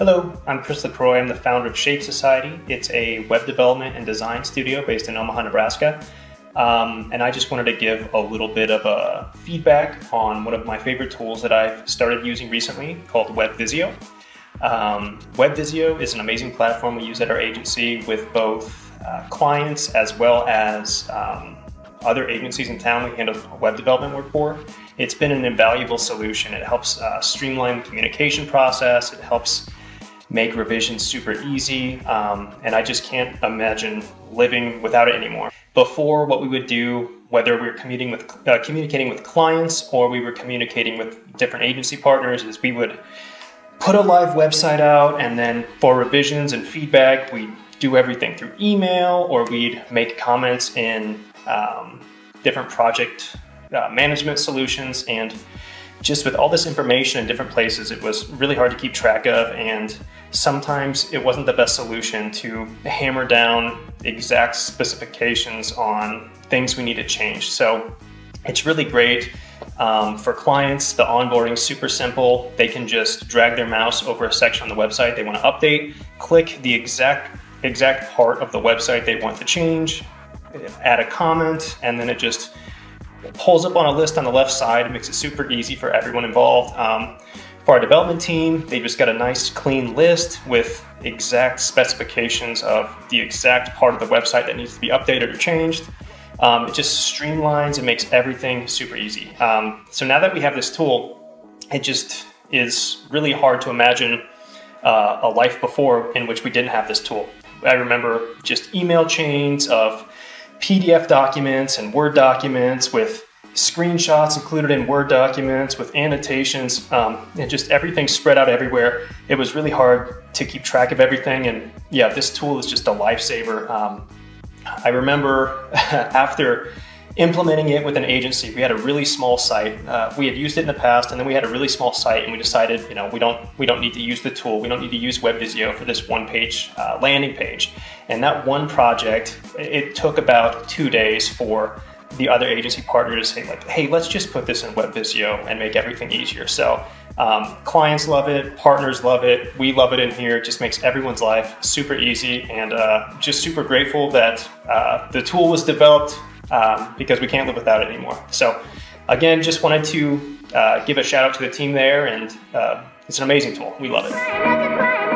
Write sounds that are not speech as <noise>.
Hello, I'm Chris LaCroix. I'm the founder of Shape Society. It's a web development and design studio based in Omaha, Nebraska. Um, and I just wanted to give a little bit of a feedback on one of my favorite tools that I've started using recently called Webvizio. Um, Webvizio is an amazing platform we use at our agency with both uh, clients as well as um, other agencies in town we handle web development work for. It's been an invaluable solution. It helps uh, streamline the communication process. It helps make revisions super easy, um, and I just can't imagine living without it anymore. Before, what we would do, whether we were communicating with, uh, communicating with clients or we were communicating with different agency partners, is we would put a live website out, and then for revisions and feedback, we'd do everything through email or we'd make comments in um, different project uh, management solutions and just with all this information in different places, it was really hard to keep track of, and sometimes it wasn't the best solution to hammer down exact specifications on things we need to change. So it's really great um, for clients. The onboarding super simple. They can just drag their mouse over a section on the website they want to update, click the exact exact part of the website they want to change, add a comment, and then it just pulls up on a list on the left side. Makes it super easy for everyone involved. Um, for our development team, they just got a nice clean list with exact specifications of the exact part of the website that needs to be updated or changed. Um, it just streamlines and makes everything super easy. Um, so now that we have this tool, it just is really hard to imagine uh, a life before in which we didn't have this tool. I remember just email chains of PDF documents and Word documents with screenshots included in Word documents with annotations um, and just everything spread out everywhere. It was really hard to keep track of everything. And yeah, this tool is just a lifesaver. Um, I remember <laughs> after implementing it with an agency, we had a really small site. Uh, we had used it in the past, and then we had a really small site, and we decided, you know, we don't we don't need to use the tool. We don't need to use Webvizio for this one-page uh, landing page. And that one project, it took about two days for the other agency partner to say like, hey, let's just put this in Webvizio and make everything easier. So um, clients love it, partners love it, we love it in here. It just makes everyone's life super easy and uh, just super grateful that uh, the tool was developed um, because we can't live without it anymore. So again, just wanted to uh, give a shout out to the team there and uh, it's an amazing tool. We love it.